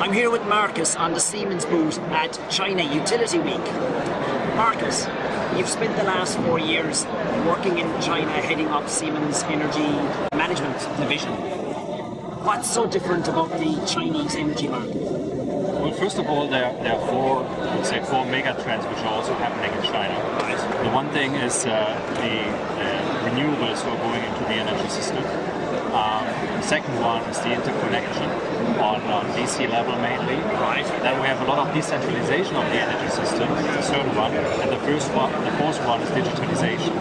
I'm here with Markus on the Siemens booth at China Utility Week. Markus, you've spent the last four years working in China heading up Siemens Energy Management Division. What's so different about the Chinese energy market? Well, first of all, there, there are four, let's say, four mega trends which are also happening in China. The one thing is uh, the, the renewables who are going into the energy system. Um, the second one is the interconnection on, on DC level mainly. Right. Then we have a lot of decentralization of the energy system, the third one. And the first one, the fourth one is digitalization.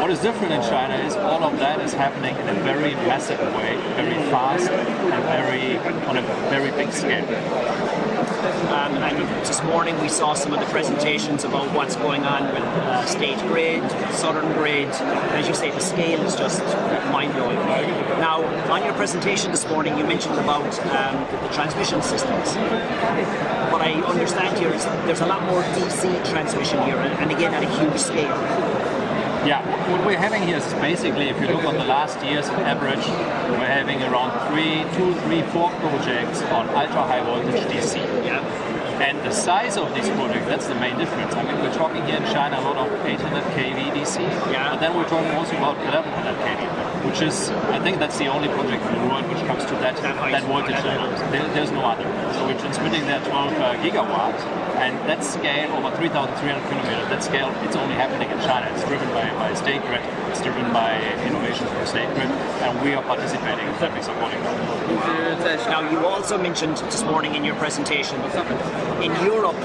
What is different in China is all of that is happening in a very massive way, very fast and very on a very big scale. Um, and this morning we saw some of the presentations about what's going on with uh, State Grid, Southern Grid. As you say, the scale is just mind-blowing. Now, on your presentation this morning, you mentioned about um, the, the transmission systems. What I understand here is there's a lot more DC transmission here, and and again at a huge scale. Yeah, what we're having here is basically, if you look on the last years on average, we're having around three, two, three, four projects on ultra high voltage DC. Yeah. And the size of these projects, that's the main difference. I mean, we're talking here in China a lot of 800 kV DC, Yeah. but then we're talking also about 1100 kV, which is, I think that's the only project in the world which comes to that, That height. voltage level. There, there's no other. So we're transmitting there 12 uh, gigawatts, and that scale over 3,300 kilometers, that scale, it's only happening in China. It's driven by, by State Grid, driven by innovations from State Grid, and we are participating in that, supporting. Now, you also mentioned this morning in your presentation, in Europe,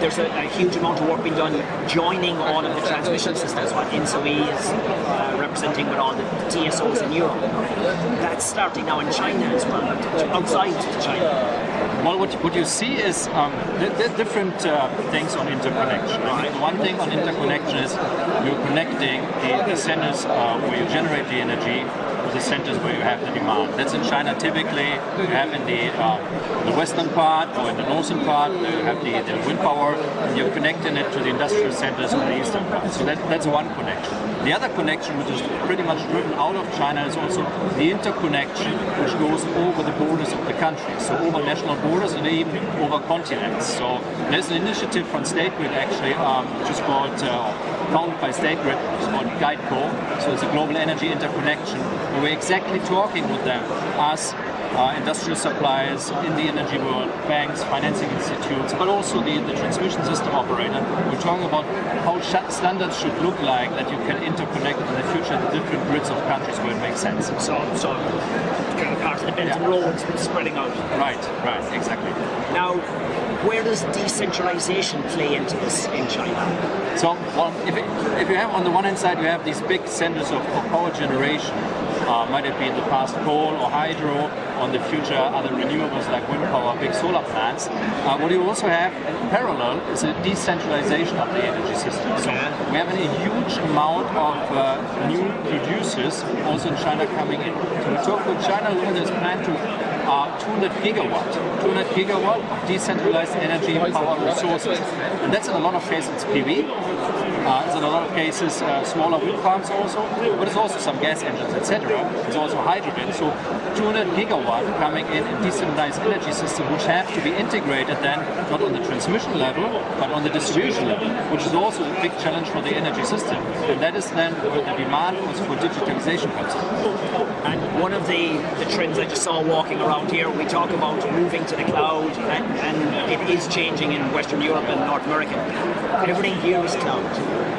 there's a, a huge amount of work being done joining all of the transmission systems, what ENTSO-E is uh, representing with all the TSOs in Europe. That's starting now in China as well, outside China. Well, what, what you see is um, there different uh, things on interconnection. The one thing on interconnection is you're connecting the, the centers uh, where you generate the energy the centers where you have the demand. That's in China typically. You have in the, uh, the western part or in the northern part, you have the, the wind power, and you're connecting it to the industrial centers on the eastern part. So that, that's one connection. The other connection, which is pretty much driven out of China, is also the interconnection, which goes over the borders of the country, so over national borders and even over continents. So there's an initiative from State Grid actually, um, which is called, uh, founded by State Grid, it's called GEIDCO. So it's a global energy interconnection, we're exactly talking with them, us, uh, industrial suppliers in the energy world, banks, financing institutes, but also the, the transmission system operator. We're talking about how standards should look like that you can interconnect in the future the different grids of countries where it makes sense. So, so kind of part of the Belt and Yeah. Road spreading out. Right, right, exactly. Now, where does decentralization play into this in China? So, well, if, it, if you have on the one hand side, you have these big centers of, of power generation, uh, might it be in the past coal or hydro, on the future other renewables like wind power, big solar plants. Uh, what you also have in parallel is a decentralization of the energy system. So we have a huge amount of uh, new producers also in China coming in. So we talk with China there's planned to uh, 200 gigawatt, 200 gigawatt of decentralized energy power resources. And that's in a lot of cases PV. Uh, it's in a lot of cases uh, smaller wind farms also, but it's also some gas engines, etc. It's also hydrogen. So 200 gigawatt coming in a decentralized energy system, which have to be integrated then not on the transmission level, but on the distribution level, which is also a big challenge for the energy system. And that is then where the demand for digitalization comes in. And one of the, the trends I just saw walking around here, we talk about moving to the cloud, and, and it is changing in Western Europe and North America. Everything here is cloud.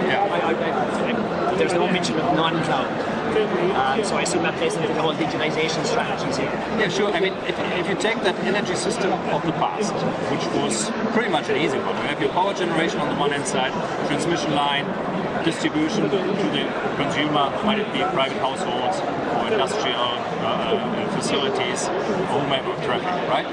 Yeah. I, I, I, there's no mention of non-cloud. Uh, so I assume that plays into the whole digitalization strategies here. Yeah, sure. I mean, if, if you take that energy system of the past, which was pretty much an easy one, you have your power generation on the one hand side, transmission line, distribution to the consumer, might it be private households or industrial uh, uh, facilities or whomever traffic, right?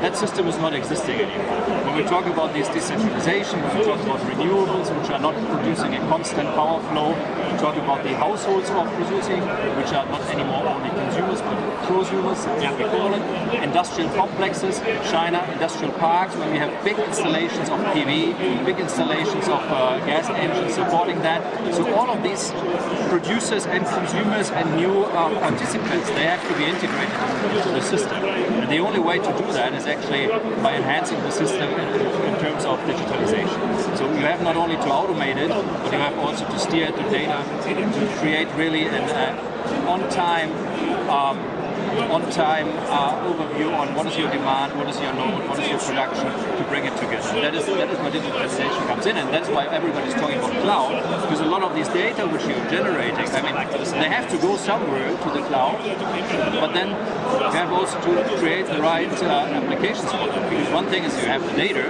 That system is not existing anymore. When we talk about this decentralization, when we talk about renewables, which are not producing a constant power flow, talk about the households who are producing, which are not anymore only consumers, but prosumers, as we call it, industrial complexes, China, industrial parks, where we have big installations of PV, big installations of uh, gas engines supporting that. So all of these producers and consumers and new uh, participants, they have to be integrated into the system. And the only way to do that is actually by enhancing the system in, in terms of digitalization. So you have not only to automate it, but you have also to steer the data to create really an uh, on-time um, on-time uh, overview on what is your demand, what is your load, what is your production to bring it together. That is that is where digitalization comes in, and that's why everybody's talking about cloud because a lot of these data which you're generating, I mean, they have to go somewhere to the cloud, but then you have also to create the right uh, applications for them. Because one thing is you have the data,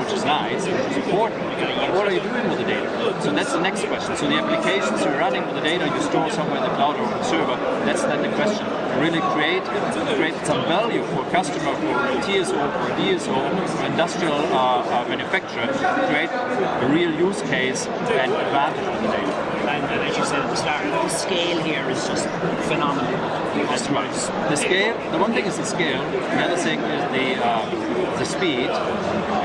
which is nice, which is important, but what are you doing with the data? So that's the next question. So the applications you're running with the data you store somewhere in the cloud or on the server, that's then the question really create create some value for customer, for TSO, for DSO, for industrial uh, uh, manufacturer, create a real use case and advantage of the data. And, and as you said at the start, the scale here is just phenomenal. That's right. The scale. The one thing is the scale. The other thing is the uh, the speed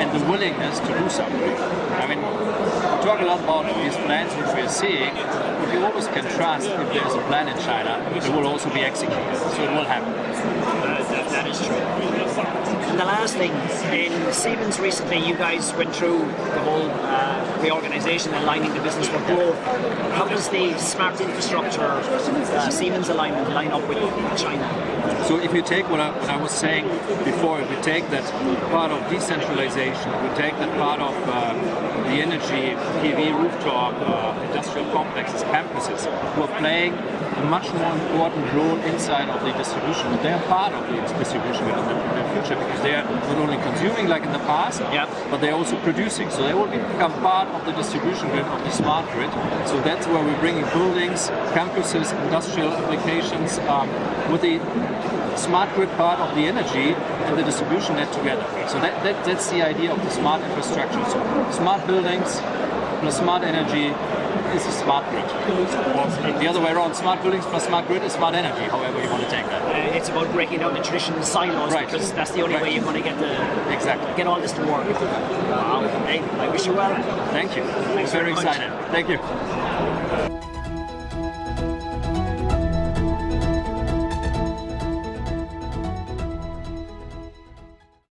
and the willingness to do something. I mean, we talk a lot about these plans which we are seeing, but you always can trust if there's a plan in China, it will also be executed. So it will happen. That, is true. And the last thing, in Siemens recently, you guys went through the whole uh, reorganization, aligning the business for growth. How does the smart infrastructure uh, Siemens alignment line up with China? So if you take what I, what I was saying before, if we take that part of decentralization, if we take that part of uh, the energy, PV rooftop, uh, industrial complexes, campuses, who are playing a much more important role inside of the distribution. But they are part of the distribution in the, in the future because they are not only consuming like in the past, Yep. but they're also producing. So they will become part of the distribution grid of the smart grid. So that's where we're bringing buildings, campuses, industrial applications um, with the smart grid part of the energy and the distribution net together. So that, that, that's the idea of the smart infrastructure. So smart buildings plus smart energy is a smart grid. Or the other way around, smart buildings plus smart grid is smart energy, however you want to take that. Uh, it's about breaking down the traditional silos Right. because that's the only Right. way you're going to get the Exactly. get all this to work. Wow. Hey, I wish you well. Thank you. Thanks Very very excited. Thank you.